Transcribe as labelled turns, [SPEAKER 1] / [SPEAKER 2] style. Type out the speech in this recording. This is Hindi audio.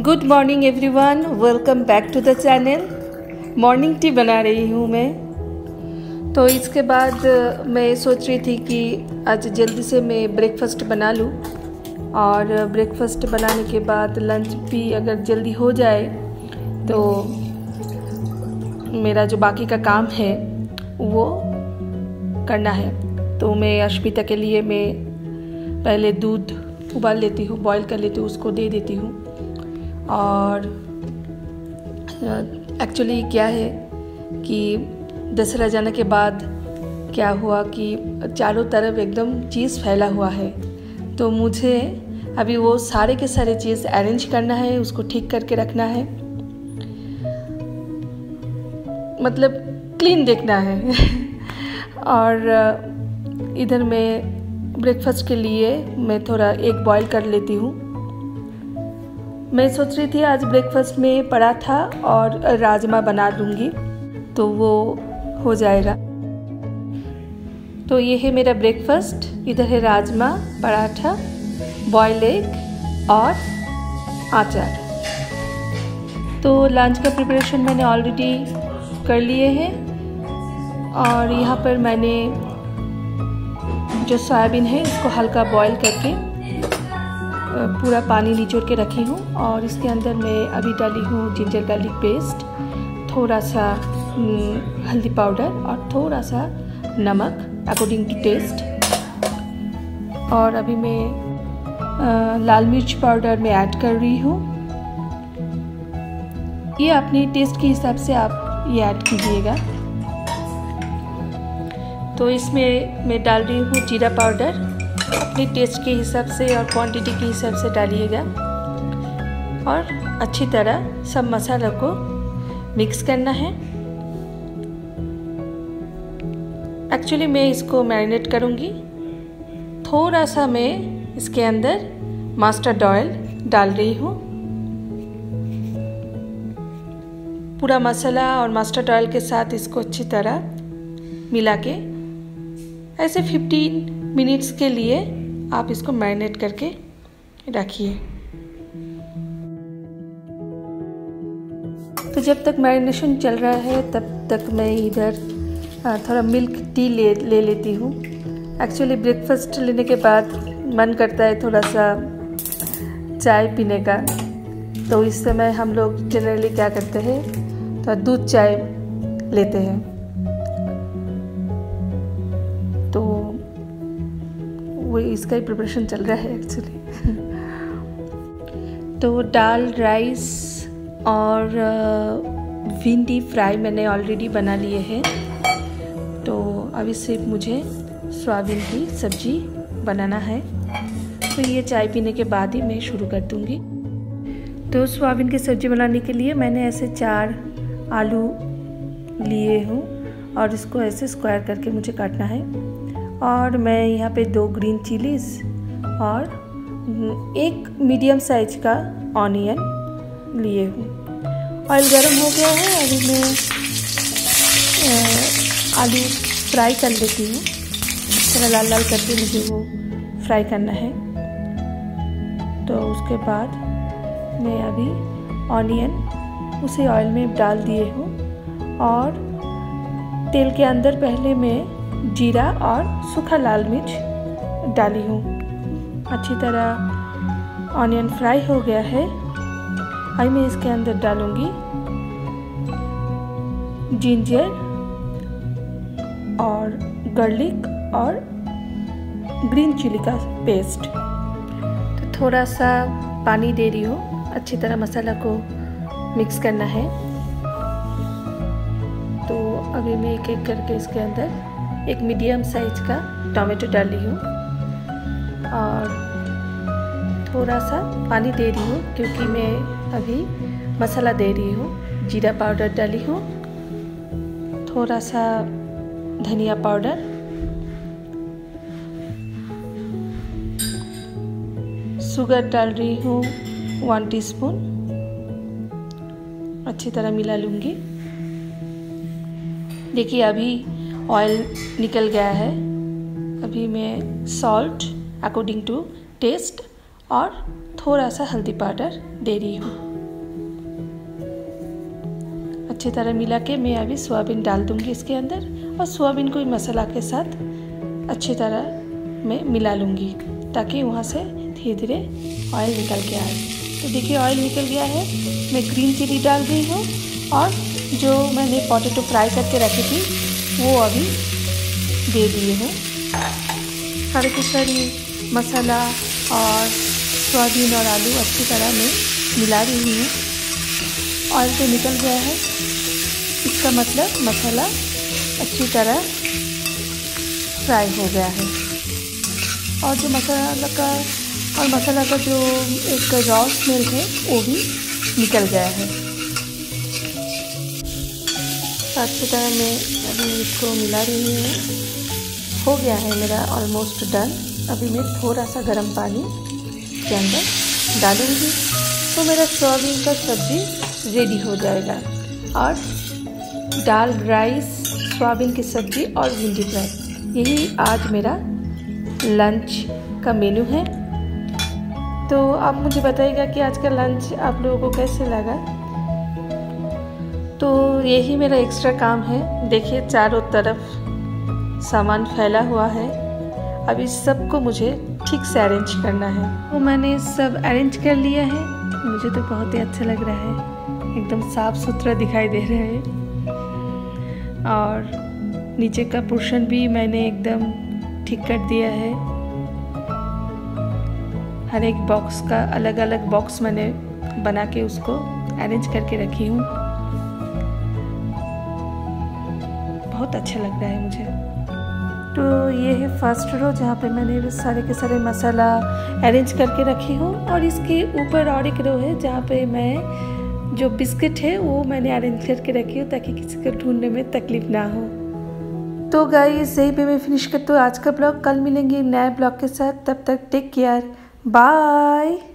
[SPEAKER 1] Good morning everyone welcome back to the channel morning tea बना रही हूँ मैं। तो इसके बाद मैं सोच रही थी कि आज जल्दी से मैं ब्रेकफास्ट बना लूँ। और ब्रेकफास्ट बनाने के बाद लंच भी अगर जल्दी हो जाए तो मेरा जो बाकी का काम है, वो करना है। तो मैं अश्मिता के लिए मैं पहले दूध उबाल लेती हूँ बॉईल कर लेती हूँ, उसको दे देती हूँ। और एक्चुअली क्या है कि दशहरा जाने के बाद क्या हुआ कि चारों तरफ़ एकदम चीज़ फैला हुआ है। तो मुझे अभी वो सारे के सारे चीज़ अरेंज करना है, उसको ठीक करके रखना है। मतलब क्लीन देखना है। और इधर मैं ब्रेकफास्ट के लिए मैं थोड़ा एक बॉईल कर लेती हूँ। मैं सोच रही थी आज ब्रेकफास्ट में पराठा और राजमा बना दूँगी तो वो हो जाएगा। तो ये है मेरा ब्रेकफास्ट इधर है राजमा, पराठा बॉयल एग और आचार। तो लंच का प्रिपरेशन मैंने ऑलरेडी कर लिए हैं, और यहाँ पर मैंने जो सोयाबीन है, इसको हल्का बॉईल करके पूरा पानी निचोड़ के रखी हूँ और इसके अंदर मैं अभी डाली हूँ जिंजर गार्लिक पेस्ट थोड़ा सा हल्दी पाउडर और थोड़ा सा नमक अकॉर्डिंग टू टेस्ट और अभी मैं आ, लाल मिर्च पाउडर में ऐड कर रही हूँ। ये अपने टेस्ट के हिसाब से आप ये ऐड कीजिएगा। तो इसमें मैं डाल रही हूँ जीरा पाउडर। अपने टेस्ट के हिसाब से और क्वांटिटी के हिसाब से डालिएगा। और अच्छी तरह सब मसाला को मिक्स करना है। एक्चुअली मैं इसको मैरिनेट करूँगी। थोड़ा सा मैं इसके अंदर मास्टर्ड ऑयल डाल रही हूँ। पूरा मसाला और मास्टर्ड ऑयल के साथ इसको अच्छी तरह मिला के ऐसे 15 मिनट्स के लिए आप इसको मैरिनेट करके रखिए। तो जब तक मैरिनेशन चल रहा है, तब तक मैं इधर थोड़ा मिल्क टी ले ले लेती हूँ। एक्चुअली ब्रेकफास्ट लेने के बाद मन करता है थोड़ा सा चाय पीने का। तो इस समय हम लोग जनरली क्या करते हैं तो दूध चाय लेते हैं। इसका ही प्रिपरेशन चल रहा है एक्चुअली तो दाल राइस और भिंडी फ्राई मैंने ऑलरेडी बना लिए हैं। तो अभी सिर्फ़ मुझे सोयाबीन की सब्ज़ी बनाना है। तो ये चाय पीने के बाद ही मैं शुरू कर दूँगी। तो सोयाबीन की सब्ज़ी बनाने के लिए मैंने ऐसे चार आलू लिए हूँ और इसको ऐसे स्क्वायर करके मुझे काटना है। और मैं यहाँ पे दो ग्रीन चिलीज़ और एक मीडियम साइज़ का ऑनियन लिए हूँ। ऑयल गर्म हो गया है, अभी मैं आलू फ्राई कर लेती हूँ। थोड़ा लाल लाल करके मुझे वो फ्राई करना है। तो उसके बाद मैं अभी ऑनियन उसे ऑयल में डाल दिए हूँ और तेल के अंदर पहले मैं जीरा और सूखा लाल मिर्च डाली हूँ। अच्छी तरह ऑनियन फ्राई हो गया है। अभी मैं इसके अंदर डालूँगी जिंजर और गार्लिक और ग्रीन चिली का पेस्ट तो थोड़ा सा पानी दे रही हूँ। अच्छी तरह मसाला को मिक्स करना है। तो अभी मैं एक एक करके इसके अंदर एक मीडियम साइज़ का टमाटो डाली हूँ। और थोड़ा सा पानी दे रही हूँ, क्योंकि मैं अभी मसाला दे रही हूँ। जीरा पाउडर डाली हूँ। थोड़ा सा धनिया पाउडर। शुगर डाल रही हूँ वन टीस्पून अच्छी तरह मिला लूँगी। देखिए, अभी ऑयल निकल गया है। अभी मैं सॉल्ट अकॉर्डिंग टू टेस्ट और थोड़ा सा हल्दी पाउडर दे रही हूँ। अच्छी तरह मिला के मैं अभी सोयाबीन डाल दूँगी इसके अंदर और सोयाबीन को मसाला के साथ अच्छी तरह मैं मिला लूँगी ताकि वहाँ से धीरे धीरे ऑयल निकल के आए तो देखिए ऑयल निकल गया है। मैं ग्रीन चिली डाल गई हूँ और जो मैंने पोटैटो फ्राई करके रखी थी वो अभी दे दिए हैं। सारे के सारी मसाला और सोयाबीन और आलू अच्छी तरह मैं मिला रही हूँ। ऑयल तो निकल गया है। इसका मतलब मसाला अच्छी तरह फ्राई हो गया है। और जो मसाला का और मसाला का जो एक रॉ स्मेल है, वो भी निकल गया है। अच्छी तरह मैं अभी इसको मिला रही हूँ। हो गया है मेरा ऑलमोस्ट डन अभी मैं थोड़ा सा गर्म पानी के अंदर डालूँगी तो मेरा सोयाबीन का सब्ज़ी रेडी हो जाएगा। और दाल राइस सोयाबीन की सब्ज़ी और भिंडी फ्राई यही आज मेरा लंच का मेनू है। तो आप मुझे बताइएगा कि आज का लंच आप लोगों को कैसे लगा? तो यही मेरा एक्स्ट्रा काम है। देखिए, चारों तरफ़ सामान फैला हुआ है। अब इस सबको मुझे ठीक से अरेंज करना है। तो मैंने सब अरेंज कर लिया है। मुझे तो बहुत ही अच्छा लग रहा है। एकदम साफ़ सुथरा दिखाई दे रहा है। और नीचे का पोर्शन भी मैंने एकदम ठीक कर दिया है। हर एक बॉक्स का अलग अलग बॉक्स मैंने बना के उसको अरेंज करके रखी हूँ। बहुत अच्छा लग रहा है मुझे। तो ये है फ़र्स्ट रो जहाँ पे मैंने सारे के सारे मसाला अरेंज करके रखी हूँ और इसके ऊपर और एक रो है जहाँ पे मैं जो बिस्किट है वो मैंने अरेंज करके रखी हूँ ताकि किसी को ढूँढने में तकलीफ़ ना हो। तो गाइस यही पे मैं फिनिश करती हूँ आज का ब्लॉग कल मिलेंगे नए ब्लॉग के साथ। तब तक टेक केयर Bye.